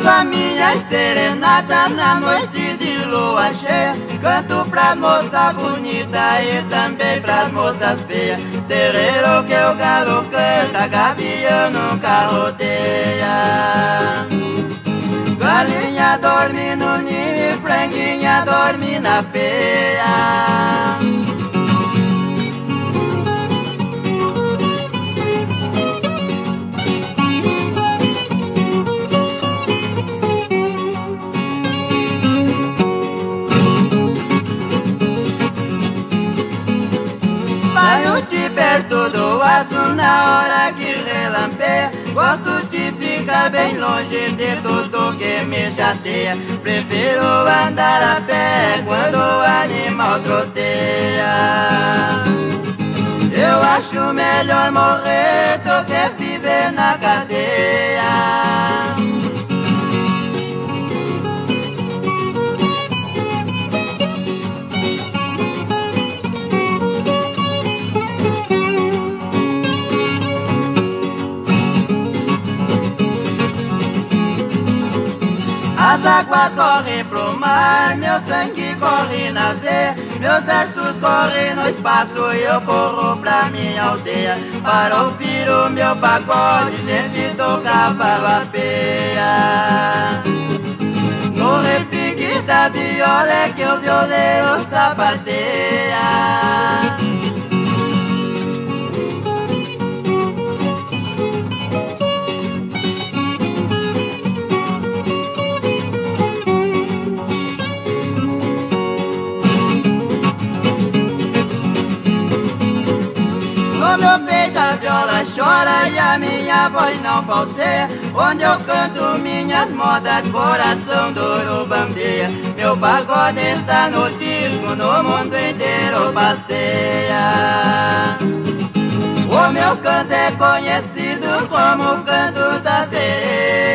Faço a minha serenata na noite de lua cheia. Canto pras moças bonitas e também pras moças feias. Terreiro que o galo canta, gavião nunca rodeia Galinha dorme no ninho e franguinha dorme na peia perto do aço na hora que relampeia. Gosto de ficar bem longe de tudo que me chateia. Prefiro andar a pé quando o animal troteia. Eu acho melhor morrer do que viver na cadeia As águas correm pro mar, meu sangue corre na veia. Meus versos correm no espaço e eu corro pra minha aldeia. Para ouvir o meu pagode, gente do cavalo a peia. No repique da viola é que o violeiro viola chora e a minha voz não falseia. Onde eu canto minhas modas, coração do bambeia Meu pagode está no disco, no mundo inteiro passeia. O meu canto é conhecido como o canto da sereia